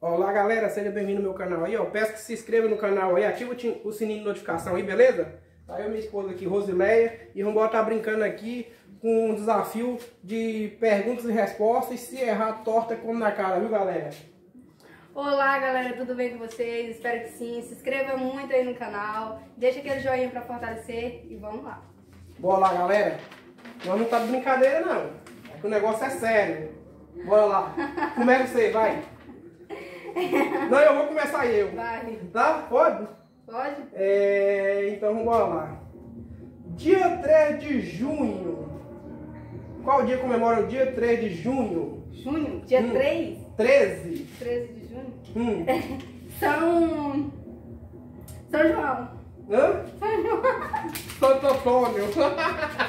Olá galera, seja bem-vindo ao meu canal aí, ó. Peço que se inscreva no canal aí, ativa o sininho de notificação aí, beleza? Tá eu minha esposa aqui, Rosileia, e vamos estar brincando aqui com um desafio de perguntas e respostas. E se errar, torta como na cara, viu galera? Olá galera, tudo bem com vocês? Espero que sim. Se inscreva muito aí no canal, deixa aquele joinha pra fortalecer e vamos lá. Bora lá galera, nós não tá de brincadeira não, é que o negócio é sério. Bora lá, começa você, vai. Não, eu vou começar eu. Vai. Tá? Pode? Pode? É, então vamos lá. Dia 3 de junho. Qual dia comemora o dia 3 de junho? Junho? Dia Hum. 3? 13. 13 de junho? Hum. São. São João. Hã? São João. Santo Antônio.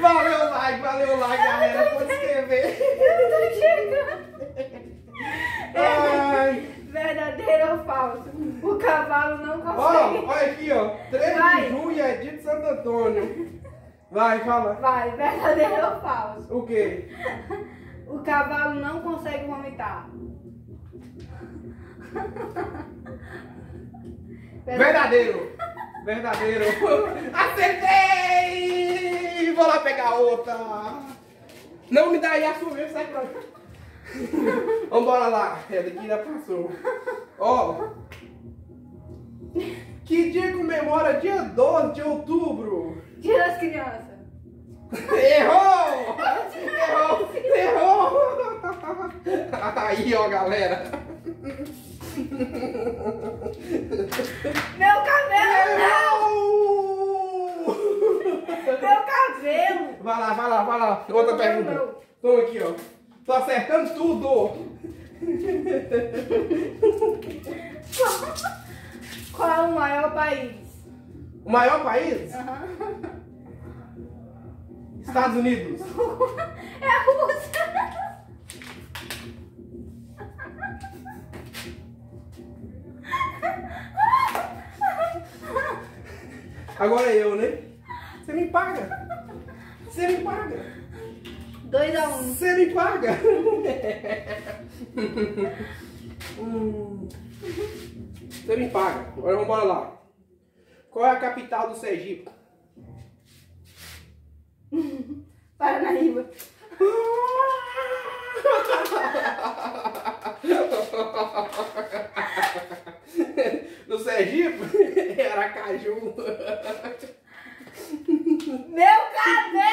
Valeu o like, valeu o like, galera. Pode inscrever. Eu tô chegando. Ai. Verdadeiro ou falso? O cavalo não Ó, consegue. olha aqui, ó. 3 Vai. de junho é dia de Santo Antônio. Vai, fala. Vai, verdadeiro ou falso? O quê? O cavalo não consegue vomitar. Verdadeiro. Verdadeiro. Acertei! Vou lá pegar outra. Não me dá aí a sua mesmo, sai pra. Vambora lá. É, daqui já passou. Ó. Que dia comemora dia 12 de outubro? Dia das crianças. Errou! Errou! Errou! Aí, ó, galera. Meu cabelo não! Errou! Meu cabelo! Vai lá, vai lá, vai lá. Outra pergunta. não. Toma aqui, ó. Tô acertando tudo. Qual é o maior país? O maior país? Aham. Estados Unidos. É a Rússia! Agora é eu, né? Você me paga. Você me paga. 2 a 1 um. Você me paga. Hum. Você me paga. Agora vamos embora lá. Qual é a capital do Sergipe? Paranaíba. Do Sergipe? Aracaju. Meu cabelo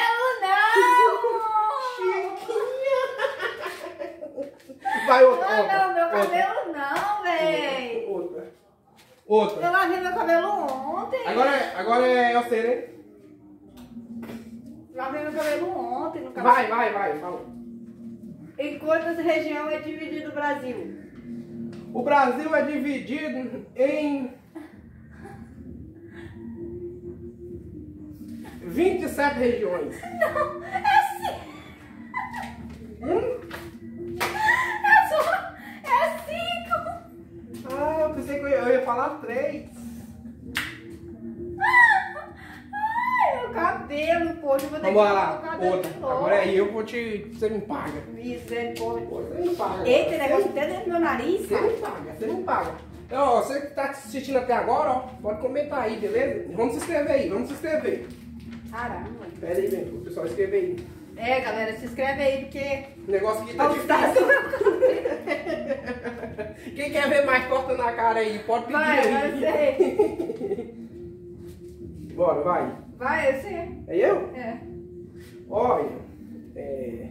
Vai outra. Não, outra, não, meu outra. cabelo não, véi! Outra. Eu Outra. lavei meu cabelo ontem. Agora, é- agora é eu sei, né? Lavei meu cabelo ontem no cabelo. Vai, vai, vai. Fala. Em quantas regiões é dividido o Brasil? O Brasil é dividido em 27 regiões. Não, eu ia, falar três. Ai, meu cabelo, poxa. Eu vou ter Vamos que lá, cabelo outra. de novo. Agora é eu vou te. Você me paga. Misericórdia. Você me paga. Eita, negócio até dentro do meu nariz, Você me paga, você me paga. Então, ó, você que tá assistindo até agora, ó, pode comentar aí, beleza? Vamos se inscrever aí, vamos se inscrever. Caramba. Pera aí, vem, o pessoal escrever aí. É, galera, se inscreve aí, porque... O negócio aqui tá difícil. Quem quer ver mais torta na cara aí, pode pedir Vai, aí. você. Bora, vai. Vai, você. É eu? É. Olha, é,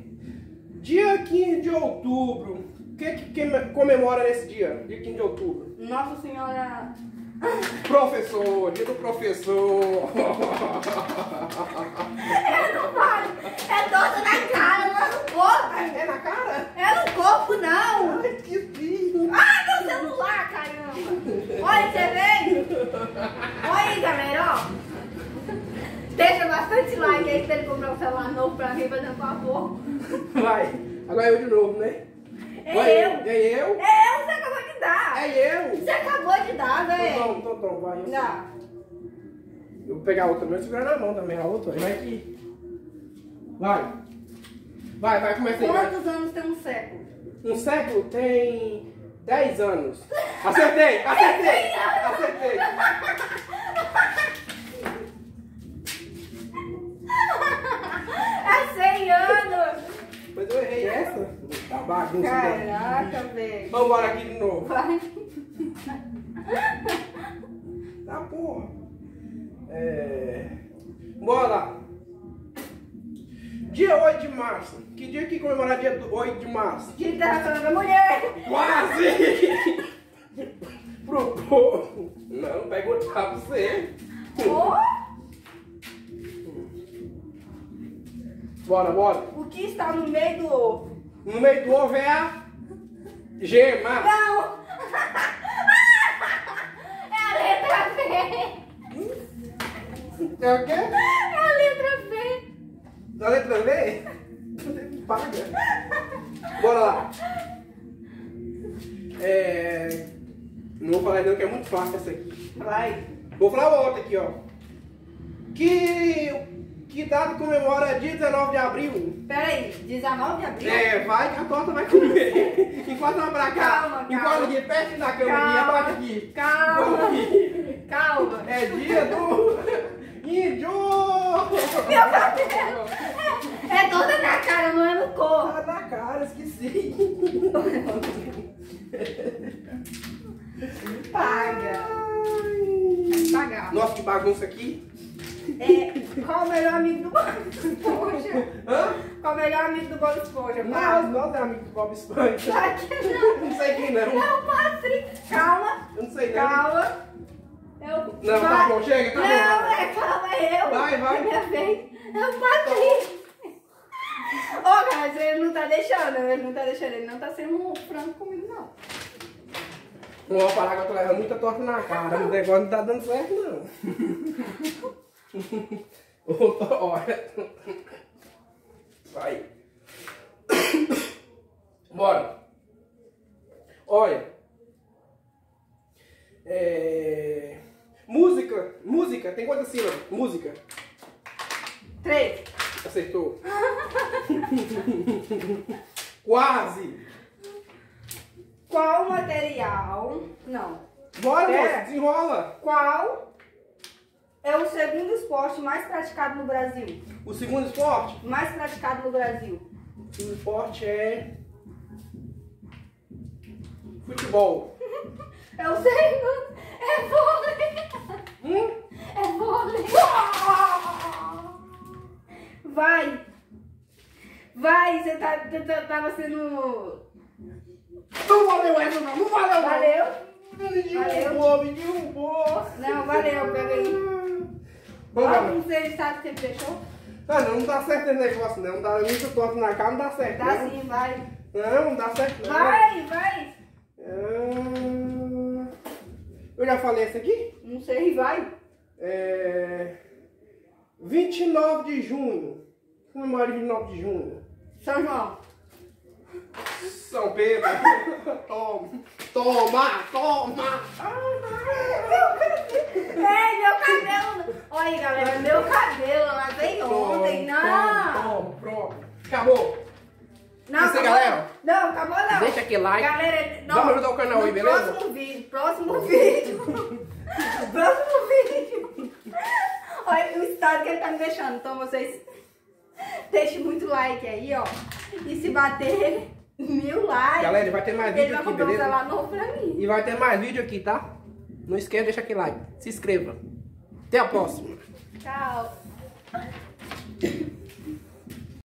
dia 15 de outubro, o que, que que comemora nesse dia? Dia 15 de outubro. Nossa Senhora... Professor, dia do professor. É, não vale. É toda na cara, não é no corpo. É na cara? É no corpo, não. Ai, que lindo. Ai, meu celular, caramba. Olha, você veio. Olha aí, galera, ó. Deixa bastante like aí pra ele comprar um celular novo pra mim, fazendo favor. Vai, agora eu de novo, né? É Vai, eu. É eu? É eu, você acabou de dar. É eu. Você acabou de dar, velho. Então, então, então, vai. Eu, Não. eu vou pegar a outra, mas segurar na mão também, a outra. Vai aqui. Vai. Vai, vai, começa aí. vai. Quantos anos tem um século? Um século tem 10 anos. Acertei, acertei, acertei. Errei essa. Tá bagunça. então. Caraca, velho. Vamos embora aqui de novo. Vai. Tá porra. É... Bora. Dia 8 de março. Que dia que comemorar dia 8 de março? Dia Internacional da Mulher. Quase! Pro povo. Não, perguntar pra você. Oh, Bora, bora. o que está no meio do ovo? No meio do ovo é a gema. Não. É a letra V. É o quê? É a letra V. Da letra V? Paga. Bora lá. É... Não vou falar não, que é muito fácil essa aqui. Vai. Vou falar outra aqui, ó. Que... Que data comemora dia 19 de abril? Peraí, 19 de abril? É, vai que a torta vai comer. Enquanto vai pra cá. Calma, calma. Enquanto aqui, perto da cama Calma. abaixa aqui. Calma. Aqui. Calma. É dia do... Índio! Meu cabelo. É toda na cara, não é no corpo. Tá na cara, esqueci. Paga. Pagar. Nossa, que bagunça aqui. É, qual o melhor amigo do Bob Esponja? Hã? Qual o melhor amigo do Bob Esponja? Paga. nossa, é amigo do Bob Esponja. Claro que não. Não sei quem não. É o Patrick. Calma. Eu não sei não. Calma. Eu... Não, tá bom, chega, tá não, bom. é, calma, é eu. Vai, vai. É minha vez. É o Patrick. Ô, cara, ele não tá deixando, ele não tá deixando, ele não tá sendo um franco comigo, não. Não vou parar que eu tô levando muita torta na cara. O negócio não tá dando certo, não. Outra hora. Vai. Bora. Olha. É... Música. Música. Tem quantas sílabas? Música. Três. Acertou. Quase. Qual material... Não. Bora, É. moça. Desenrola. Qual é o segundo esporte mais praticado no Brasil? O segundo esporte. Mais praticado no Brasil. O segundo esporte é... Futebol. Eu sei. É vôlei. Hum? É vôlei. Vai. Vai, você tá, tá- tá- tava sendo... Não valeu essa não, não valeu não. Valeu? Me derrubou, me derrubou. Não, valeu, pega aí. Lá. Algum você sabe que você deixou? Ah, não, não dá certo esse negócio não. Dá muito torto na cara, não dá certo. Dá não. sim, vai. Não, não dá certo não. Vai, vai. Ah, Eu já falei esse aqui? Não sei, vai. É... 29 de junho. Comemora 29 de junho. São João. São Pedro. toma, toma, toma. Ei, meu cabelo. Olha aí, galera, meu cabelo, lavei ontem. Não. Toma, pronto. Acabou. Não, Isso acabou. galera. Não, acabou não. Deixa aquele like. Galera, não. Vamos ajudar o canal aí, beleza? Próximo vídeo, próximo vídeo. próximo vídeo. Olha o estado que ele tá me deixando. Então vocês deixem muito like aí, ó. E se bater mil likes, Galera, vai ter mais ele vídeo vai aqui, comprar um beleza? celular novo pra mim. E vai ter mais vídeo aqui, tá? Não esqueça de deixar aquele like. Se inscreva. Até a próxima. Tchau.